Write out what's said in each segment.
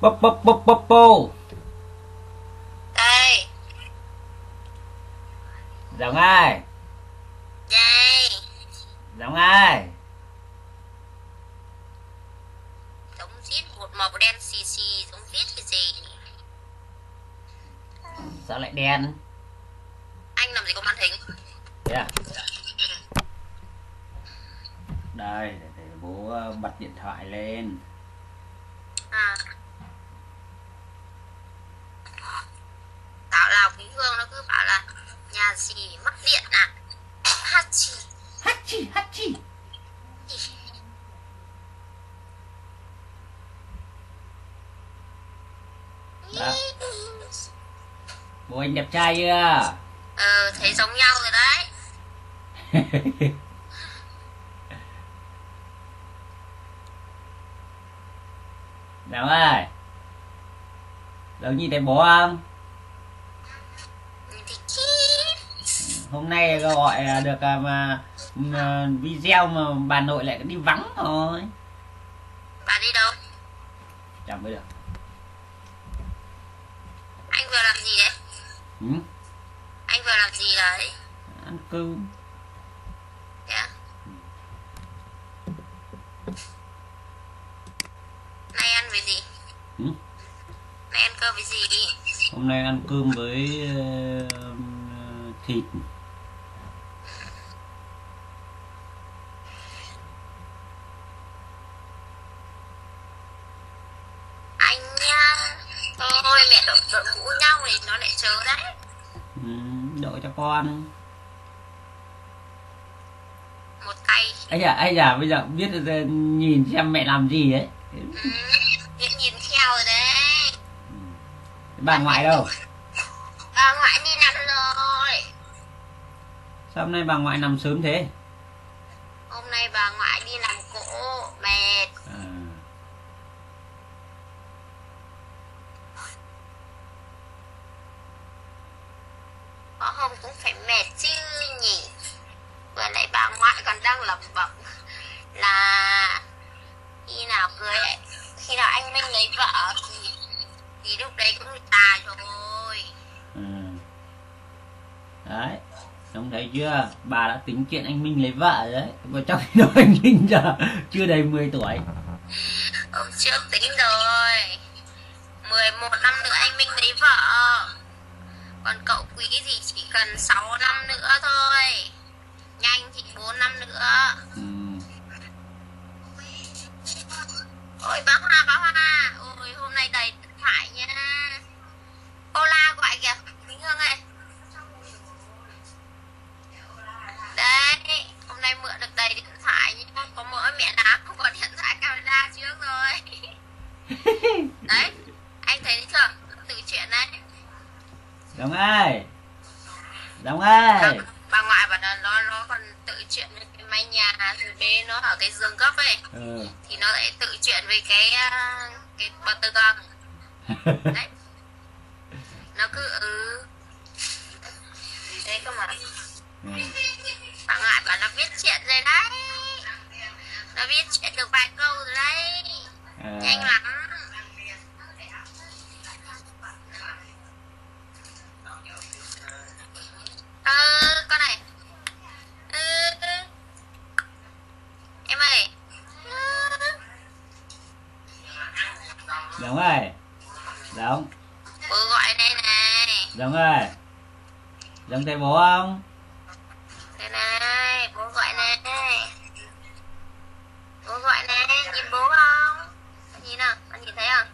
bốc bốc bốc bốc bốc đây giống ai? Đây giống ai? Giống rít một màu đen xì xì giống rít cái gì? Sao lại đen? Anh làm gì có màn hình? Thế à? Đây để, để bố ờ, bật điện thoại lên. À tạo lào quý hương nó cứ bảo là nhà gì mất điện à hát chi hachi hachi Đó. Anh đẹp trai chưa? Ờ thấy giống nhau rồi đấy. Nào ơi Đâu nhìn thấy bố không? Hôm nay gọi được à, mà, mà video mà bà nội lại đi vắng rồi. Bà đi đâu? Chẳng biết được anh vừa làm gì đấy ừ? anh vừa làm gì đấy Ăn cơm Thế à? Nay ăn với gì? ừ? Nay ăn cơm với gì? Hôm nay ăn cơm với ờ, thịt Đợi cho con. Một tay. Ấy à ấy à bây giờ biết nhìn xem mẹ làm gì ấy. Ừ, nhìn theo rồi đấy. Bà ngoại đâu? Bà ngoại đi nằm rồi. Sao hôm nay bà ngoại nằm sớm thế? Hôm nay bà ngoại đi làm cỗ Mệt chưa? Bà đã tính chuyện anh Minh lấy vợ đấy. Và trong khi đó anh Minh giờ chưa đầy 10 tuổi. Hôm trước tính rồi 11 năm nữa anh Minh lấy vợ Còn cậu quý thì chỉ cần 6 năm nữa thôi Nhanh thì 4 năm nữa Ừ. Ôi bác Hoa, bác Hoa Ôi hôm nay đầy thoại nha Ola gọi kìa Bình Hương ơi Đấy Hôm nay mượn được đầy điện thoại Nhưng có mỗi mẹ nào không có điện thoại camera trước rồi. Đấy Anh thấy chưa? Tự chuyện đấy. Đúng ơi. Đúng ơi. Bà ngoại bảo là nó, nó còn tự chuyện với cái mái nhà Rồi bế nó ở cái giường gấp ấy. Ừ. Thì nó lại tự chuyện với cái à, Cái găng Đấy. Nó cứ ừ Nó viết chuyện được vài câu rồi đấy Nhanh À, lắm Ơ con này Ơ Em ơi đúng rồi. Đúng. Bố gọi đây này Đúng rồi. Giống thấy bố không? Đây này Bố gọi này Bố gọi này Nhìn bố không Con nhìn nào Con nhìn thấy không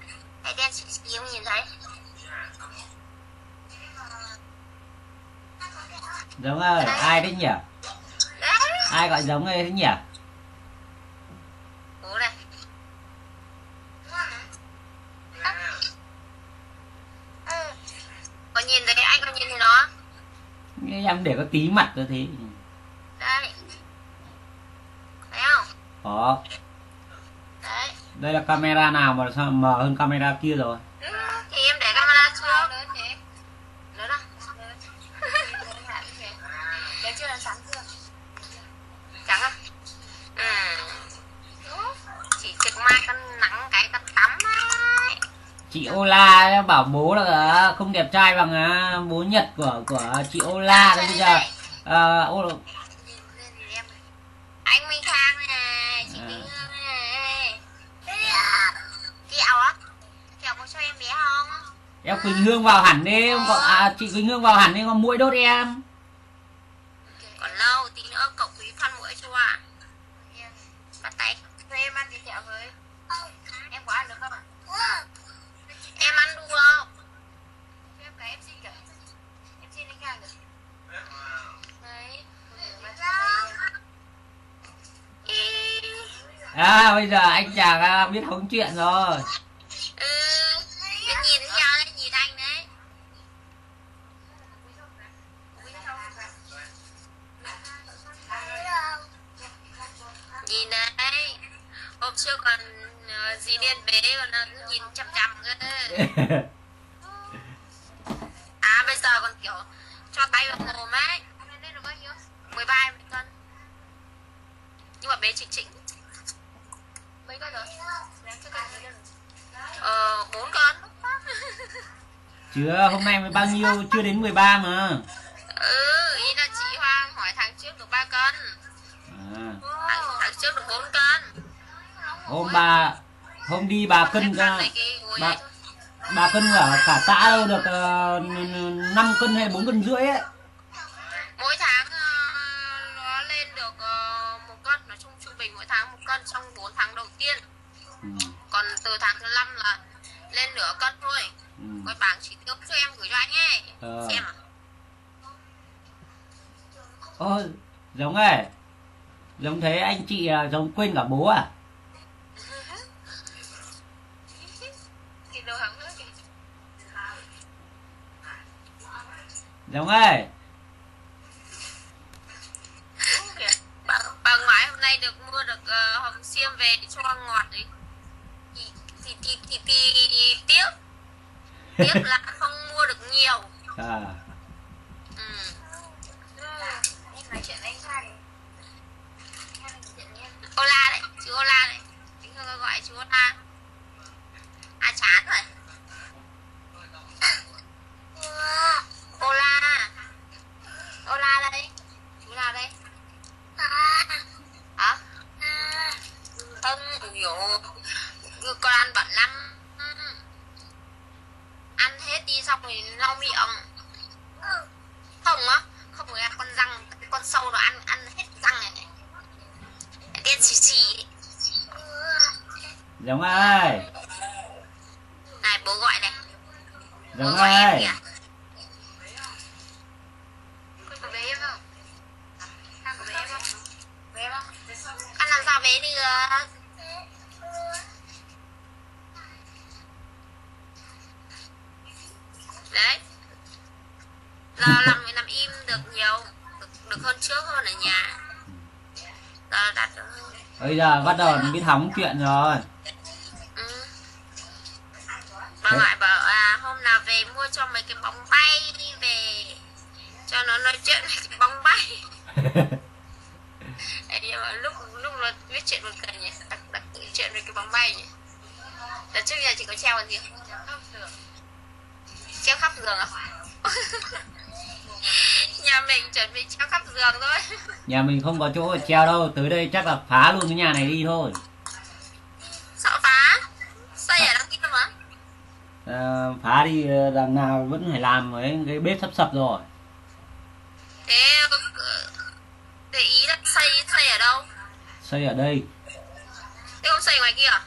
Cái đen xì xì không nhìn thấy Giống ơi, ai đấy nhỉ? Ai gọi giống ấy thế nhỉ? Có nhìn thấy anh có nhìn thấy nó Em để có tí mặt rồi thì Đây Thấy không Có. Đây là camera nào mà sao mờ hơn camera kia rồi? Ừ, Thì em để camera trước Lớn thế Lớn à Lớn chưa là sáng chưa Trắng à Ừ Chỉ trực mai con nắng cái con tắm đấy chị Bảo bố là không đẹp trai bằng à, bố Nhật của của chị Ola đấy bây giờ à, ô, thì anh Minh Khang này chị À. Minh Hương này. Kẹo á kẹo có cho em bé không? Em Quỳnh Hương vào hẳn đi không có, à, chị Quỳnh Hương vào hẳn đi còn mũi đốt em. Còn lâu tí nữa cậu quý phân mũi chưa ạ. Bắt tay Thế em ăn tí kẹo với em có ăn được không em ăn được không em cái em xin cả. Em xin anh hàng được đấy. À bây giờ anh chàng à, biết hống chuyện rồi. là nhìn chằm chằm cơ à bây giờ còn kiểu cho tay vào mồm ấy. Ba em cân nhưng mà bé chỉnh chỉnh mấy cân rồi? Ờ 4 cân chưa hôm nay mới bao nhiêu? Chưa đến 13 mà. Ừ ý là chị hoa hỏi tháng trước được 3 cân à. tháng, tháng trước được 4 cân hôm 3 không đi bà cân ra. Bà bà cân cả cả tạ đâu được ờ, uh, 5 cân hay bốn cân rưỡi ấy. Mỗi tháng uh, nó lên được uh, một cân nói chung trung bình mỗi tháng một cân trong 4 tháng đầu tiên. Ừ. còn từ tháng thứ năm là lên nửa cân thôi. Ừ. coi bảng chỉ tiêu cho em gửi cho anh ấy. Ờ. xem à giống ấy giống thế anh chị giống quên cả bố à? Giống Kìa. bà, bà ngoại hôm nay được mua được uh, hồng xiêm về để cho ngọt đấy. Thì thì thì thì, thì, thì tiếc tiếc là không mua được nhiều. À ừ. em nói chuyện với anh Kha đi Ola đấy chú Ola đấy anh Hương gọi chú Ola à chán rồi Ola Ola đây chú nào đây hả không hiểu con ăn bẩn lắm ăn hết đi xong rồi lau miệng không á không phải là con răng con sâu nó ăn ăn hết răng này này đen xì xì ấy. giống ai này bố gọi này bố giống gọi em ai kìa. Có bé em không? Khang có bé em không? Bé em không? Ăn làm sao bé được? Đấy. Giờ làm làm im được nhiều. Được, được hơn trước hơn ở nhà. Giờ đặt được hơn. Bây giờ bắt đầu biết hóng chuyện rồi cho nó nói chuyện bóng bay. Đấy, nhưng mà lúc lúc nó viết chuyện buồn cười nhỉ? Đặc, đặc tự chuyện về cái bóng bay nhỉ? Đợt trước giờ chỉ có treo cái gì treo khắp giường à? Nhà mình chuẩn bị treo khắp giường thôi. Nhà mình không có chỗ để treo đâu. Tới đây chắc là phá luôn cái nhà này đi thôi. Sợ phá? Xây ở đằng kia mà. À, phá đi ờ, đằng nào vẫn phải làm với cái bếp sắp sập rồi thế ờ, để ý là xây xây ở đâu xây ở đây. Thế không xây ngoài kia à?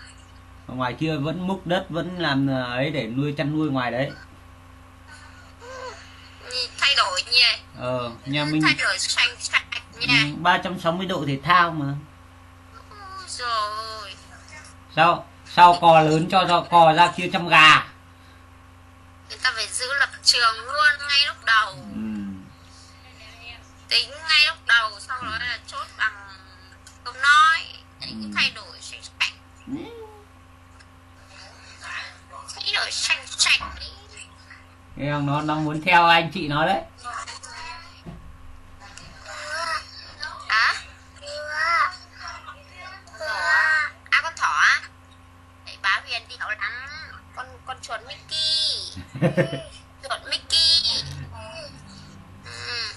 Ngoài kia vẫn múc đất vẫn làm ờ, ấy để nuôi chăn nuôi ngoài đấy. Thay đổi nhỉ ờ nhà mình thay đổi xanh sạch ừ, nhỉ 360 độ thể thao mà. Rồi sau sau cò lớn cho cho cò ra kia chăm gà? Người ta phải giữ lập trường luôn ngay lúc đầu. Ừ. tính ngay lúc đầu sau đó là chốt bằng câu nói cứ Ừ. thay đổi xanh sạch thay đổi sạch. Nghe không? nó nó muốn theo anh chị nó đấy à? À con thỏ á? Bá Huyền đi lắm Con con chuột Mickey chuột Mickey ừ.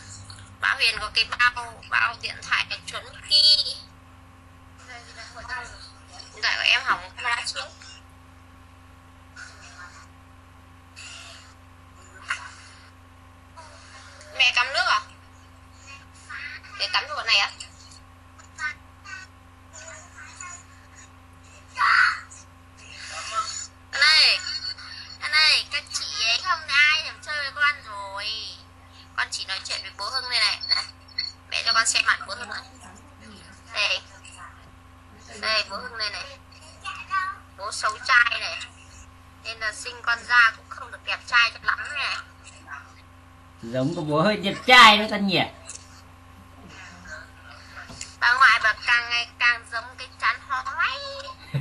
Bảo Huyền có cái bao bao điện thoại cái chuột Mickey điện thoại của em hỏng camera trước mẹ cắm nước à để cắm cho bọn này á. Anh này, các chị ấy không ai thèm chơi với con rồi. Con chỉ nói chuyện với bố hưng đây này. Này, mẹ cho con xem mặt bố hưng này. Đây đây bố hưng đây này. Bố xấu trai này. Nên là sinh con ra cũng không được đẹp trai cho lắm này. Giống của bố hơi đẹp trai đấy con nhỉ.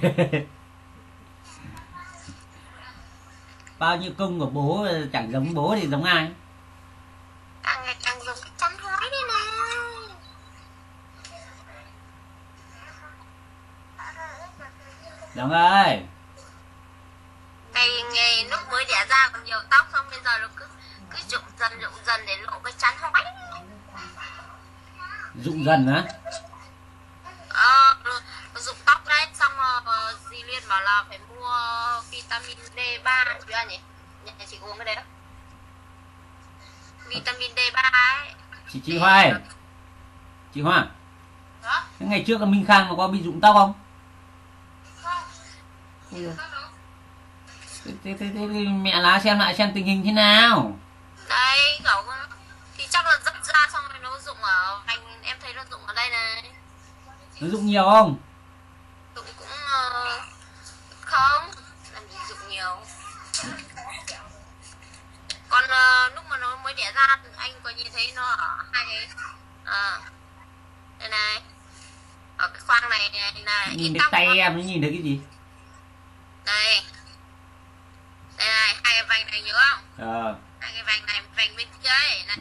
bao nhiêu công của bố chẳng giống bố thì giống ai? Ngày càng giống cái hói đây này ơi. Ngày ngày lúc mới đẻ ra còn nhiều tóc xong bây giờ nó cứ cứ rụng dần rụng dần để lộ cái chán hói dụng dần á bảo là phải mua vitamin D3 chứ à nhỉ? Nhà chị uống cái đấy đó. Vitamin D3 ấy. Chị chị Hoa ơi chị Hoa. Đó cái ngày trước là Minh Khang mà có bị rụng tóc không? Thế, thế, thế, thế, thế mẹ lá xem lại xem tình hình thế nào. Đây cậu thì chắc là dấp ra xong rồi nó rụng ở vành em thấy nó rụng ở đây này. Nó rụng nhiều không không? Làm gì rụng nhiều? Còn ờ, lúc mà nó mới đẻ ra anh có nhìn thấy nó ở hai cái à, đây này. Ở cái khoang này này là nhìn được tay không? em nó nhìn được cái gì? Đây. Đây này hai cái vành này nhớ không? Ờ. Hai cái vành này vành bên kia ấy này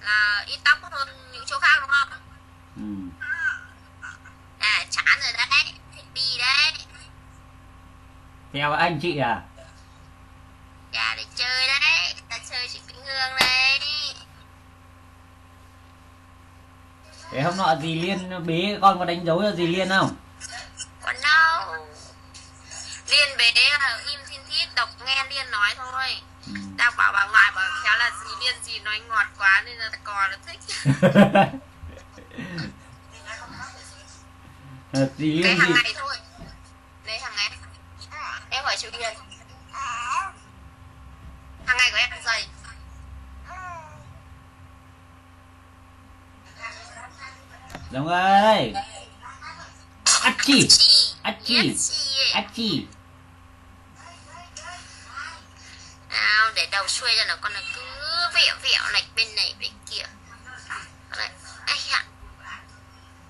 là ít tóc hơn những chỗ khác đúng không? Ừ. à chán rồi đấy thích đi đấy theo anh chị à? Ra để chơi đấy ta chơi chị Vĩnh Hương đây thế hôm nọ dì liên bế con có đánh dấu cho dì liên không? Còn đâu. Liên bé là im thiên thiết đọc nghe liên nói thôi. Ừ. đang bảo bà ngoại bảo khéo là dì liên dì nói ngọt quá nên là cò nó thích. Ờ, dì liên hàng gì ngày thôi lấy hàng ngày em hỏi chị liên hàng ngày của em dày. Đúng ơi ắt chi? Chi. Ắt chi? Yes, chi ấy. ắt chi? Nào để đầu xuôi cho nó con nó cứ vẹo vẹo lệch bên này bên kia. Này ai ạ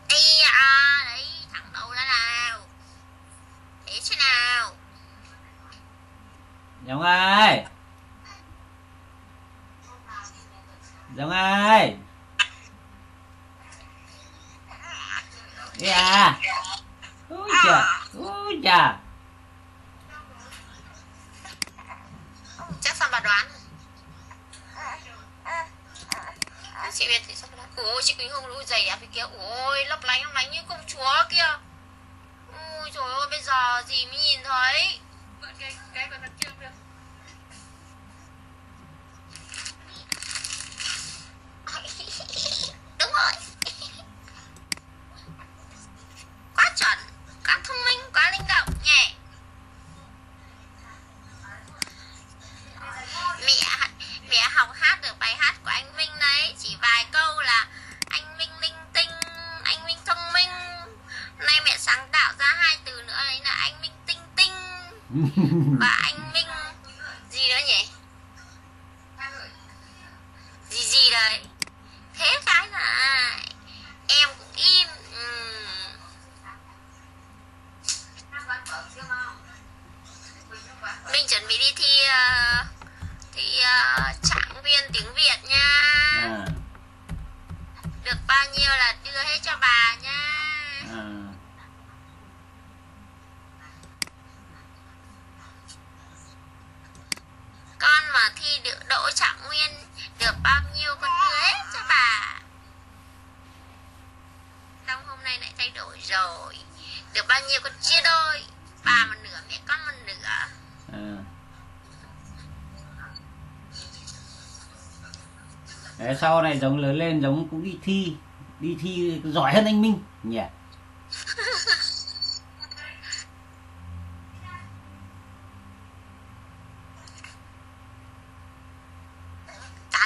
ai à đấy thẳng đầu ra nào. Thế chứ nào giống ơi giống ơi Đi à? Úi chà Úi chà. Chắc sao bà đoán? Chị biết thì sao bà đoán? Ôi, chị Quỳnh Hương đôi giày à, đẹp kìa ôi, lấp lánh lấp lánh như công chúa kia ôi, trời ơi, bây giờ gì mới nhìn thấy? Vâng, cái cái con chưa được và anh Minh gì nữa nhỉ gì gì đấy thế cái là em cũng im Ừm. mình chuẩn bị đi thi ờ, thi uh, trạng viên tiếng Việt nha à, được bao nhiêu là đưa hết cho bà nha à. thi được đỗ trạng nguyên được bao nhiêu con chưa hết cho bà? Xong hôm nay lại thay đổi rồi. Được bao nhiêu con chia đôi? Bà một nửa mẹ con một nửa. À. Đấy, sau này giống lớn lên giống cũng đi thi. Đi thi giỏi hơn anh Minh nhỉ? yeah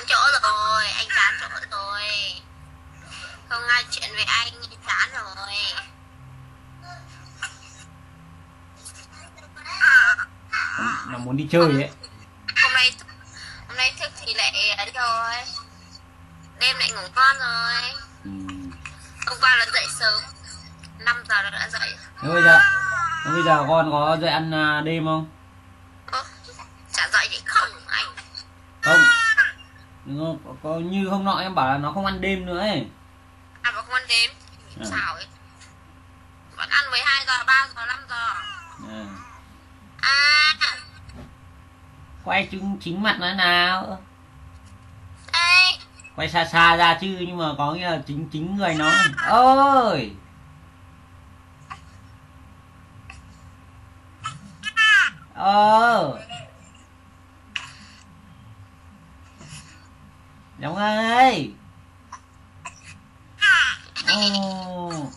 chỗ rồi anh chán chỗ rồi không ai chuyện với anh chán rồi. Là muốn đi chơi ấy. Hôm nay hôm nay thức thì lại ấy rồi đêm lại ngủ ngon rồi. Ừ. hôm qua là dậy sớm. 5 giờ là đã dậy. Thế bây giờ thế bây giờ con có dậy ăn à, đêm không? Chả dậy thì không anh. Không. Có, có như hôm nọ em bảo là nó không ăn đêm nữa ấy à mà không ăn đêm Ừ. sao ấy. Vẫn ăn 12 giờ 3 giờ 5 giờ. À. à. Quay chứng chính mặt nó nào? Đây quay xa xa ra chứ nhưng mà có nghĩa là chính chính người nó. Ơi ờ. Đúng ơi Ồ.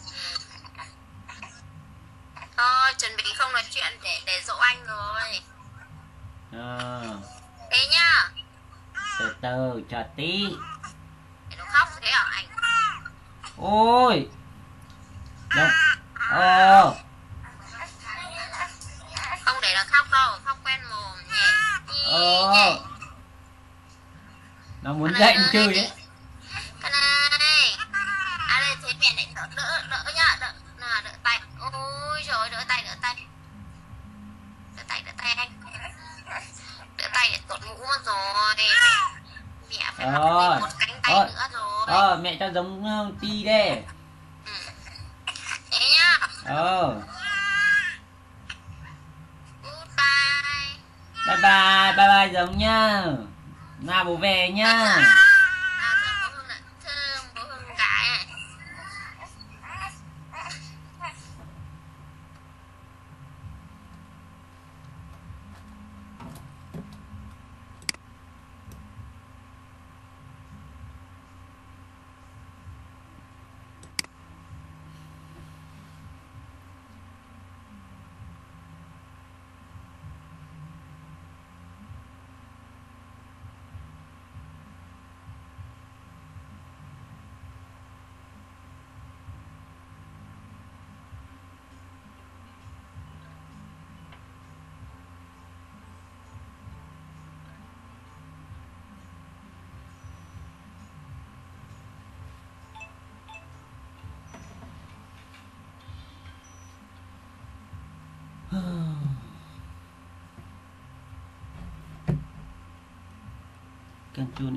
thôi chuẩn bị không nói chuyện để để dỗ anh rồi. À, thế nhá. Từ từ chờ tí. Để nó khóc thế hả anh? Ôi. Đâu? Ờ. Không để nó khóc đâu khóc quen mồm nhỉ ờ. nhỉ. nó muốn dậy chơi đấy tay để tuột mũ mất rồi mẹ mẹ phải Rồi. thêm một cánh tay Rồi. nữa rồi ờ mẹ cho giống ờ, ti đây ừ. thế nhá ờ bye bye bye bye giống nhá nào bố về nhá à, thơm bố hương ạ thơm bố hương cái cần chun